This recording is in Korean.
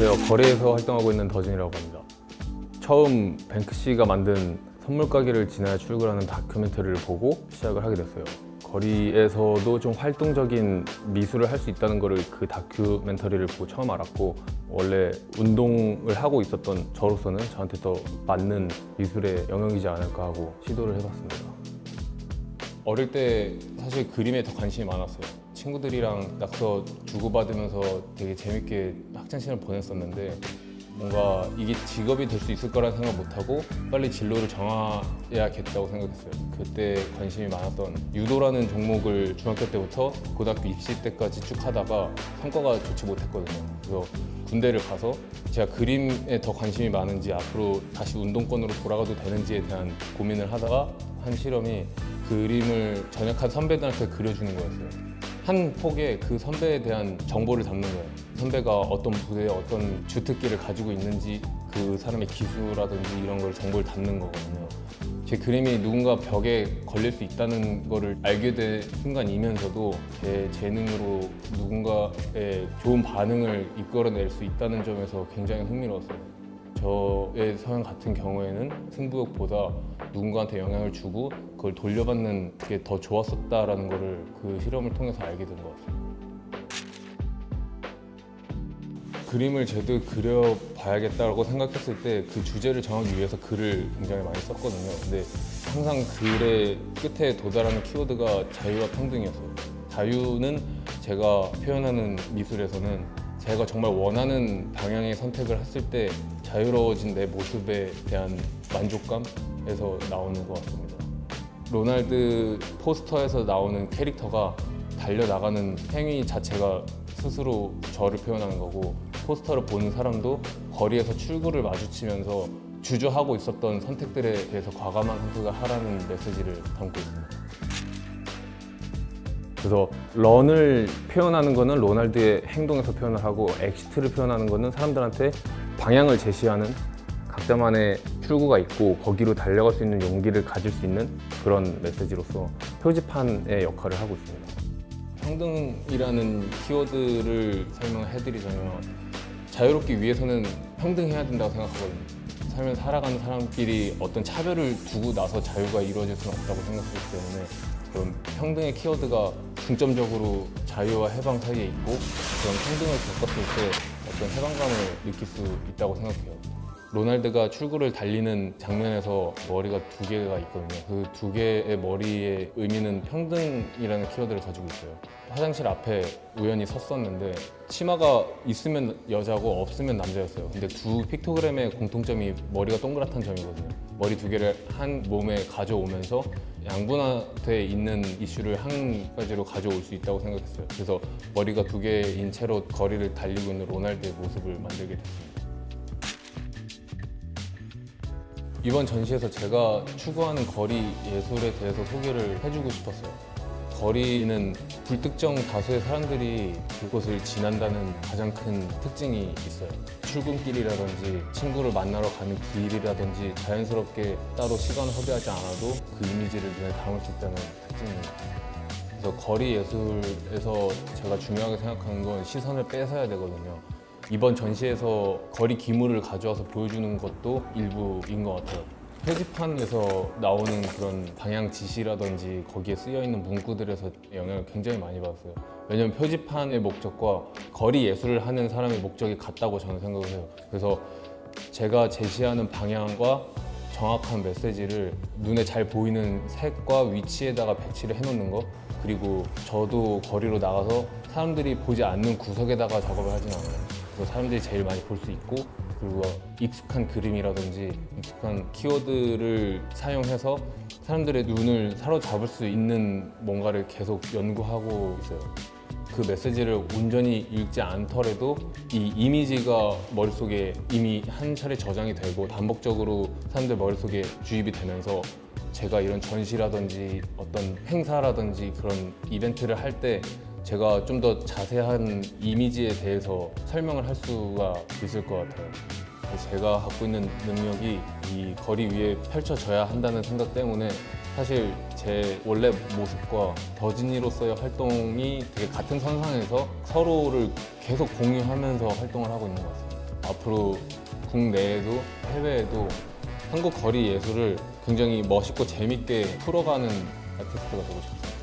안녕하세요. 거리에서 활동하고 있는 더진이라고 합니다. 처음 뱅크 씨가 만든 선물 가게를 지나야 출근하는 다큐멘터리를 보고 시작을 하게 됐어요. 거리에서도 좀 활동적인 미술을 할 수 있다는 것을 그 다큐멘터리를 보고 처음 알았고 원래 운동을 하고 있었던 저로서는 저한테 더 맞는 미술의 영역이지 않을까 하고 시도를 해봤습니다. 어릴 때 사실 그림에 더 관심이 많았어요. 친구들이랑 낙서 주고받으면서 되게 재밌게 학창 시간을 보냈었는데 뭔가 이게 직업이 될 수 있을 거라는 생각 못하고 빨리 진로를 정해야겠다고 생각했어요. 그때 관심이 많았던 유도라는 종목을 중학교 때부터 고등학교 입시 때까지 쭉 하다가 성과가 좋지 못했거든요. 그래서 군대를 가서 제가 그림에 더 관심이 많은지 앞으로 다시 운동권으로 돌아가도 되는지에 대한 고민을 하다가 한 실험이 그림을 전역한 선배들한테 그려주는 거였어요. 한 폭에 그 선배에 대한 정보를 담는 거예요. 선배가 어떤 부대에 어떤 주특기를 가지고 있는지 그 사람의 기수라든지 이런 걸 정보를 담는 거거든요. 제 그림이 누군가 벽에 걸릴 수 있다는 거를 알게 된 순간이면서도 제 재능으로 누군가의 좋은 반응을 이끌어낼 수 있다는 점에서 굉장히 흥미로웠어요. 저의 성향 같은 경우에는 승부욕보다 누군가한테 영향을 주고 그걸 돌려받는 게 더 좋았었다라는 거를 그 실험을 통해서 알게 된 것 같아요. 그림을 제대로 그려봐야겠다고 생각했을 때 그 주제를 정하기 위해서 글을 굉장히 많이 썼거든요. 근데 항상 글의 끝에 도달하는 키워드가 자유와 평등이었어요. 자유는 제가 표현하는 미술에서는 제가 정말 원하는 방향의 선택을 했을 때 자유로워진 내 모습에 대한 만족감에서 나오는 것 같습니다. 로날드 포스터에서 나오는 캐릭터가 달려나가는 행위 자체가 스스로 저를 표현하는 거고 포스터를 보는 사람도 거리에서 출구를 마주치면서 주저하고 있었던 선택들에 대해서 과감한 선택을 하라는 메시지를 담고 있습니다. 그래서 run을 표현하는 거는 로날드의 행동에서 표현을 하고 exit를 표현하는 거는 사람들한테 방향을 제시하는 각자만의 출구가 있고 거기로 달려갈 수 있는 용기를 가질 수 있는 그런 메시지로서 표지판의 역할을 하고 있습니다. 평등이라는 키워드를 설명해드리자면 자유롭기 위해서는 평등해야 된다고 생각하거든요. 삶을 살아가는 사람끼리 어떤 차별을 두고 나서 자유가 이루어질 수는 없다고 생각하기 때문에 그런 평등의 키워드가 중점적으로 자유와 해방 사이에 있고 그런 평등을 겪었을 때 어떤 해방감을 느낄 수 있다고 생각해요. 로날드가 출구를 달리는 장면에서 머리가 두 개가 있거든요. 그 두 개의 머리의 의미는 평등이라는 키워드를 가지고 있어요. 화장실 앞에 우연히 섰었는데 치마가 있으면 여자고 없으면 남자였어요. 근데 두 픽토그램의 공통점이 머리가 동그랗다는 점이거든요. 머리 두 개를 한 몸에 가져오면서 양분화돼 있는 이슈를 한 가지로 가져올 수 있다고 생각했어요. 그래서 머리가 두 개인 채로 거리를 달리고 있는 로날드의 모습을 만들게 됐습니다. 이번 전시에서 제가 추구하는 거리 예술에 대해서 소개를 해주고 싶었어요. 거리는 불특정 다수의 사람들이 그곳을 지난다는 가장 큰 특징이 있어요. 출근길이라든지 친구를 만나러 가는 길이라든지 자연스럽게 따로 시간을 허비하지 않아도 그 이미지를 눈에 담을 수 있다는 특징입니다. 그래서 거리 예술에서 제가 중요하게 생각하는 건 시선을 뺏어야 되거든요. 이번 전시에서 거리 기물을 가져와서 보여주는 것도 일부인 것 같아요. 표지판에서 나오는 그런 방향 지시라든지 거기에 쓰여 있는 문구들에서 영향을 굉장히 많이 받았어요. 왜냐면 표지판의 목적과 거리 예술을 하는 사람의 목적이 같다고 저는 생각을 해요. 그래서 제가 제시하는 방향과 정확한 메시지를 눈에 잘 보이는 색과 위치에다가 배치를 해놓는 것 그리고 저도 거리로 나가서 사람들이 보지 않는 구석에다가 작업을 하진 않아요. 그래서 사람들이 제일 많이 볼 수 있고 그리고 익숙한 그림이라든지 익숙한 키워드를 사용해서 사람들의 눈을 사로잡을 수 있는 뭔가를 계속 연구하고 있어요. 그 메시지를 온전히 읽지 않더라도 이 이미지가 머릿속에 이미 한 차례 저장이 되고 반복적으로 사람들 머릿속에 주입이 되면서 제가 이런 전시라든지 어떤 행사라든지 그런 이벤트를 할때 제가 좀 더 자세한 이미지에 대해서 설명을 할 수가 있을 것 같아요. 제가 갖고 있는 능력이 이 거리 위에 펼쳐져야 한다는 생각 때문에 사실 제 원래 모습과 더진이로서의 활동이 되게 같은 선상에서 서로를 계속 공유하면서 활동을 하고 있는 것 같습니다. 앞으로 국내에도 해외에도 한국 거리 예술을 굉장히 멋있고 재밌게 풀어가는 아티스트가 되고 싶어요.